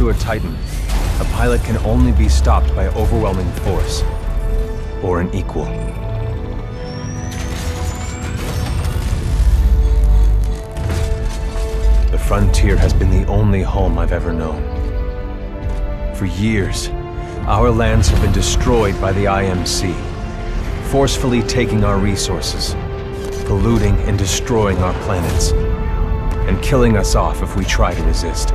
To a Titan, a pilot can only be stopped by overwhelming force, or an equal. The frontier has been the only home I've ever known. For years, our lands have been destroyed by the IMC, forcefully taking our resources, polluting and destroying our planets, and killing us off if we try to resist.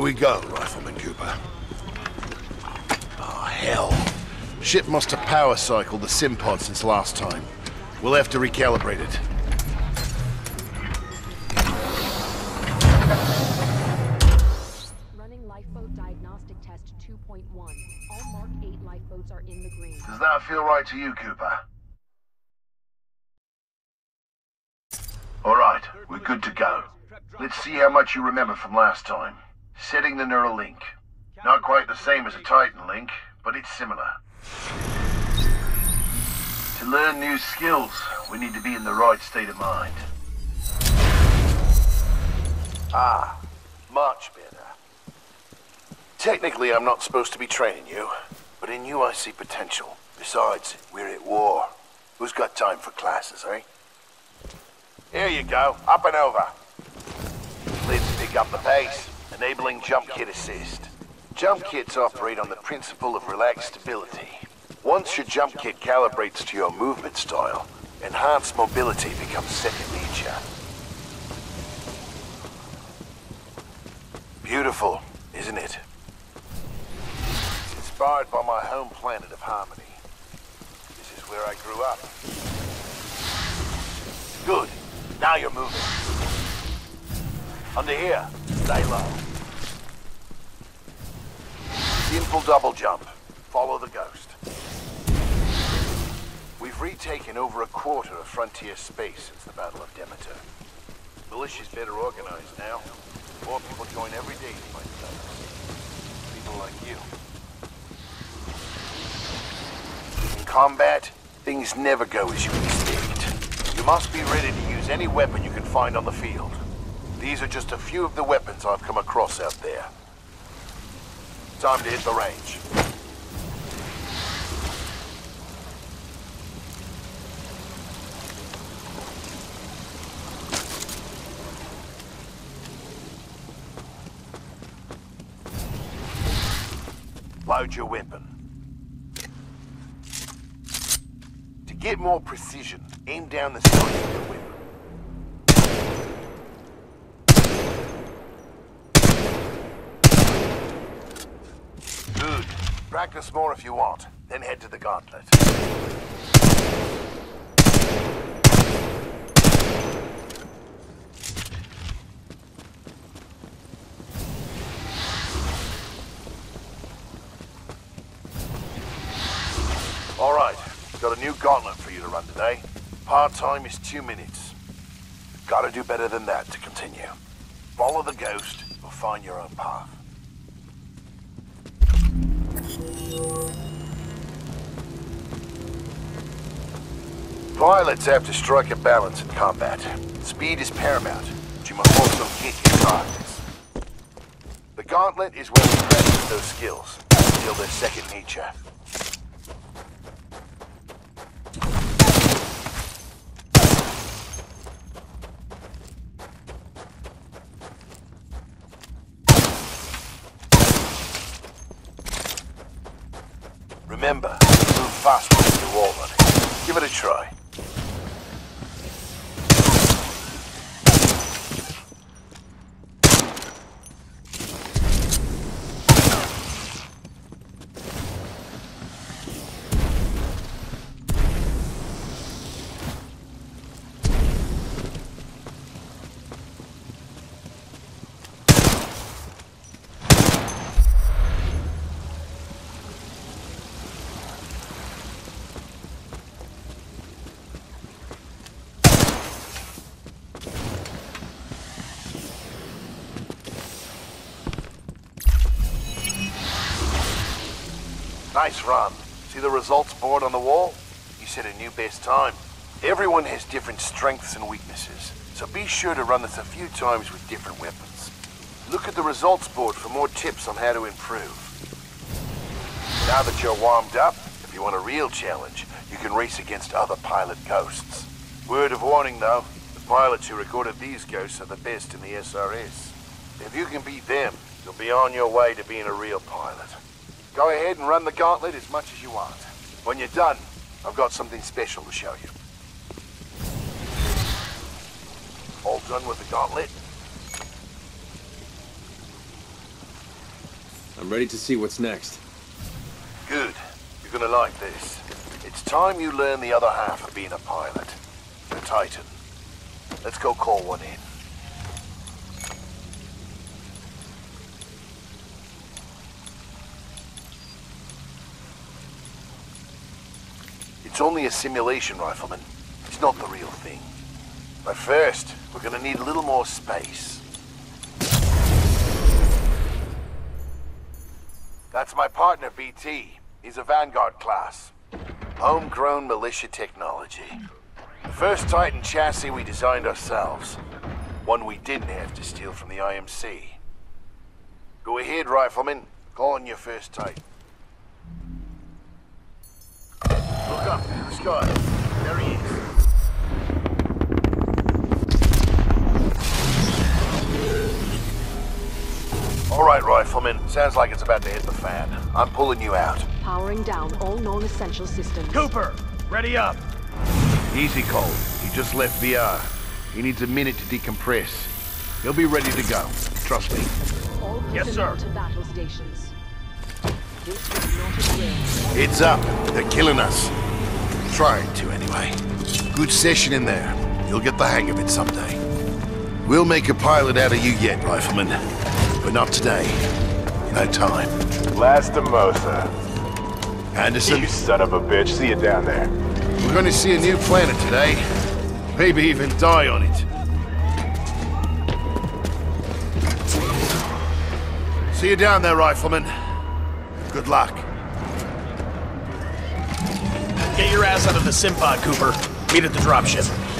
Here we go, Rifleman Cooper. Oh, hell. Ship must have power cycled the sim pod since last time. We'll have to recalibrate it. running lifeboat diagnostic test 2.1. All Mark 8 lifeboats are in the green. Does that feel right to you, Cooper? All right, we're good to go. Let's see how much you remember from last time. Setting the neural link. Not quite the same as a Titan link, but it's similar. To learn new skills, we need to be in the right state of mind. Ah, much better. Technically, I'm not supposed to be training you, but in you I see potential. Besides, we're at war. Who's got time for classes, eh? Here you go, up and over. Let's pick up the pace, enabling jump kit assist. Jump kits operate on the principle of relaxed stability. Once your jump kit calibrates to your movement style, enhanced mobility becomes second nature. Beautiful, isn't it? Inspired by my home planet of Harmony. This is where I grew up. Good. Now you're moving. Under here. Stay low. Simple double jump. Follow the ghost. We've retaken over a quarter of frontier space since the Battle of Demeter. Militia's better organized now. More people join every day to fight the others. People like you. In combat, things never go as you expect. You must be ready to use any weapon you can find on the field. These are just a few of the weapons I've come across out there. Time to hit the range. Load your weapon. To get more precision, aim down the sight of your weapon. Practice more if you want, then head to the gauntlet. All right, got a new gauntlet for you to run today. Part time is two minutes. Gotta do better than that to continue. Follow the ghost or find your own path. Pilots have to strike a balance in combat. Speed is paramount, but you must also get your targets. The gauntlet is where we practice those skills until they're second nature. Remember, move faster when you're wall running. Give it a try. Nice run. See the results board on the wall? You set a new best time. Everyone has different strengths and weaknesses, so be sure to run this a few times with different weapons. Look at the results board for more tips on how to improve. Now that you're warmed up, if you want a real challenge, you can race against other pilot ghosts. Word of warning though, the pilots who recorded these ghosts are the best in the SRS. If you can beat them, you'll be on your way to being a real pilot. Go ahead and run the gauntlet as much as you want. When you're done, I've got something special to show you. All done with the gauntlet? I'm ready to see what's next. Good. You're gonna like this. It's time you learn the other half of being a pilot. The Titan. Let's go call one in. It's only a simulation, Rifleman. It's not the real thing. But first, we're gonna need a little more space. That's my partner, BT. He's a Vanguard class. Homegrown militia technology. The first Titan chassis we designed ourselves. One we didn't have to steal from the IMC. Go ahead, Rifleman. Call on your first Titan. Sky. There he is. All right, Rifleman. Sounds like it's about to hit the fan. I'm pulling you out. Powering down all non-essential systems. Cooper, ready up. Easy, Cole. He just left VR. He needs a minute to decompress. He'll be ready to go. Trust me. All Yes, personnel sir. to battle stations. This is not a drill. It's up. They're killing us. Trying to, anyway. Good session in there. You'll get the hang of it someday. We'll make a pilot out of you yet, Rifleman. But not today. No time. Last Lastimosa. Anderson, You son of a bitch. See you down there. we're going to see a new planet today. Maybe even die on it. See you down there, Rifleman. Good luck. Get your ass out of the Simpod, Cooper. Meet at the dropship.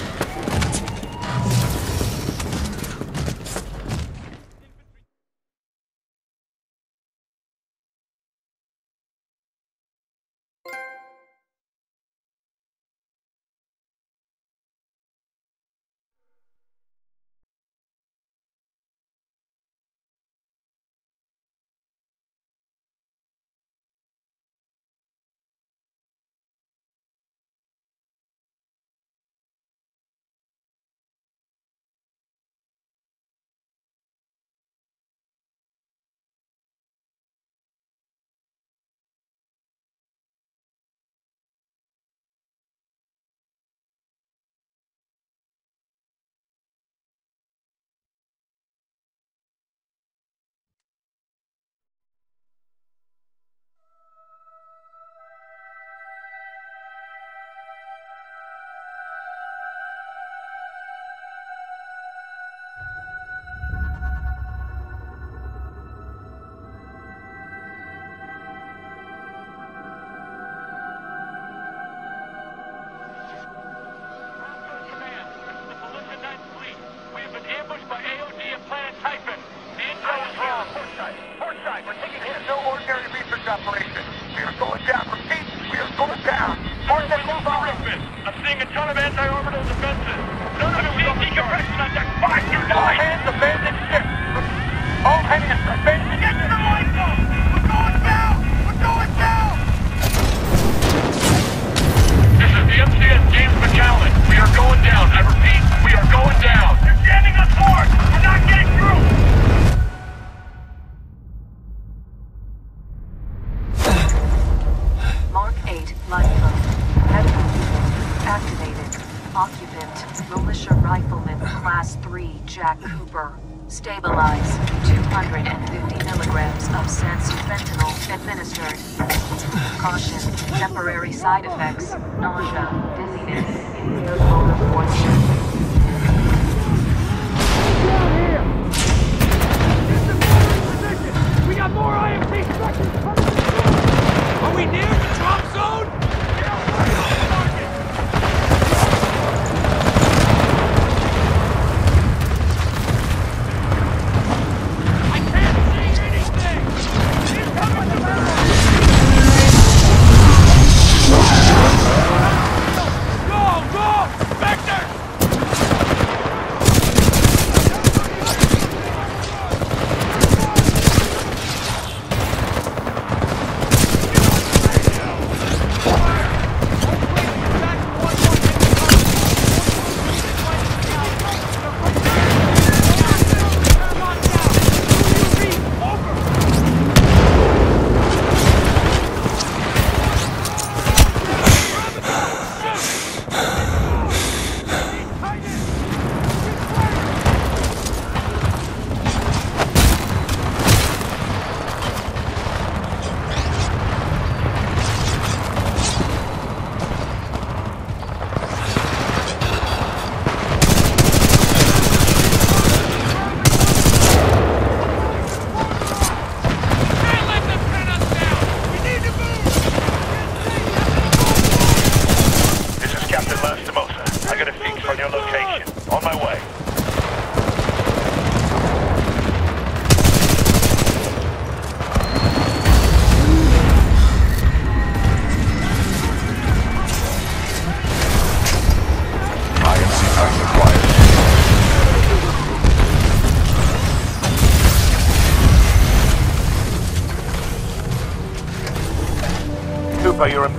Down. Force it move. I'm seeing a ton of anti-orbital defenses. None of it was on the decompression on deck. Five, you hands abandon Stabilize. 250 milligrams of sensu fentanyl administered. Caution. Temporary side effects. Nausea, dizziness. We got more IMC structures Are we near the drop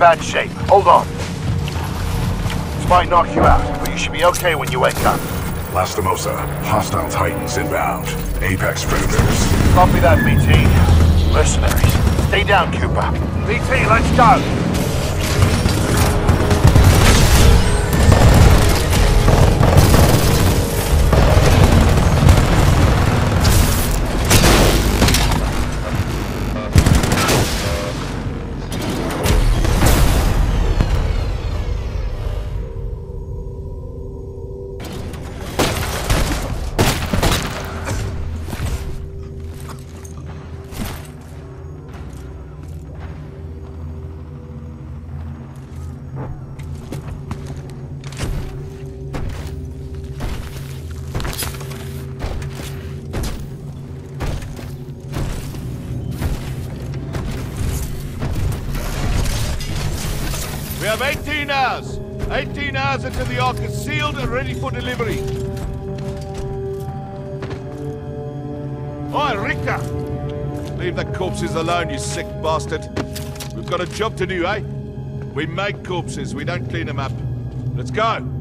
bad shape. Hold on. This might knock you out, but you should be okay when you wake up. Lastimosa, hostile Titans inbound. Apex Predators. Copy that, BT. Mercenaries. Stay down, Cooper. BT, let's go. Have 18 hours. 18 hours until the Ark is sealed and ready for delivery. Oi, Richter! Leave the corpses alone, you sick bastard. We've got a job to do, eh? We make corpses, we don't clean them up. Let's go!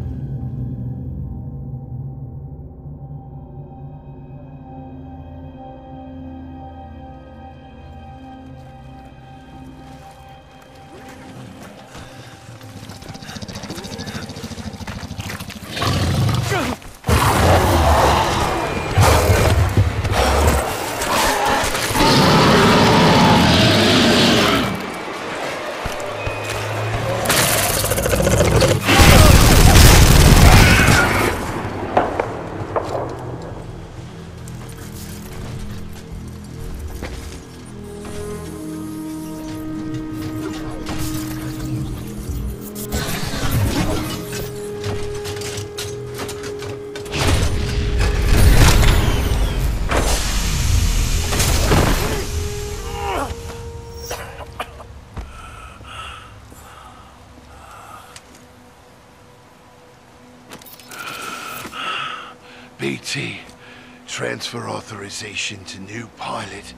Transfer authorization to new pilot.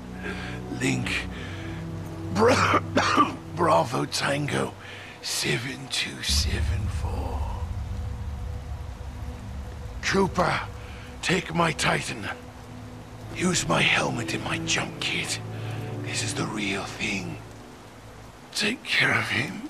Link. Bra Bravo Tango 7274. Cooper, take my Titan. Use my helmet and my jump kit. This is the real thing. Take care of him.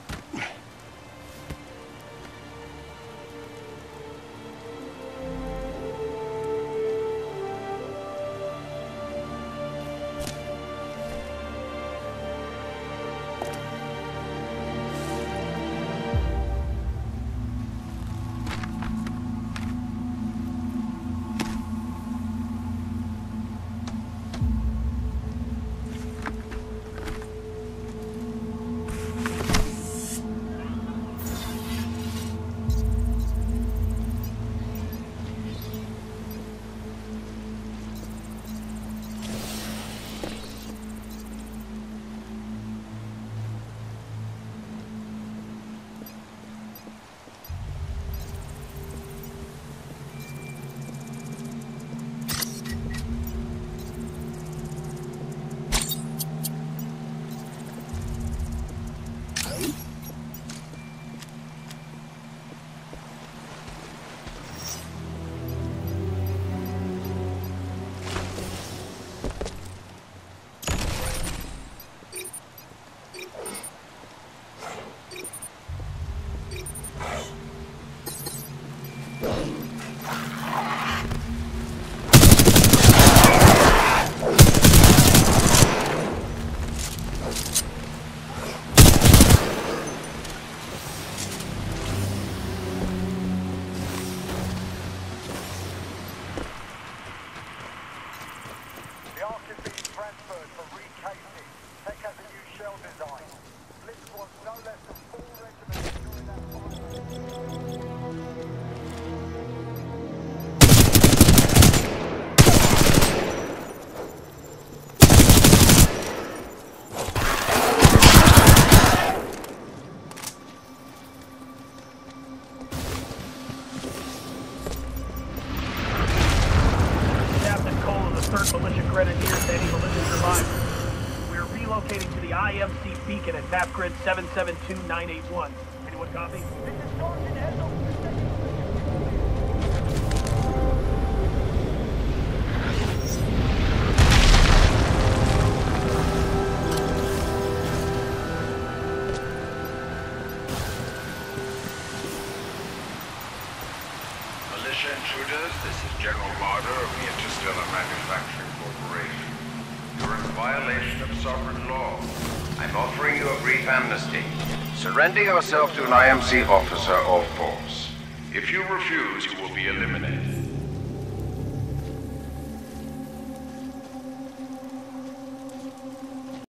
Surrender yourself to an IMC officer or force. If you refuse, you will be eliminated.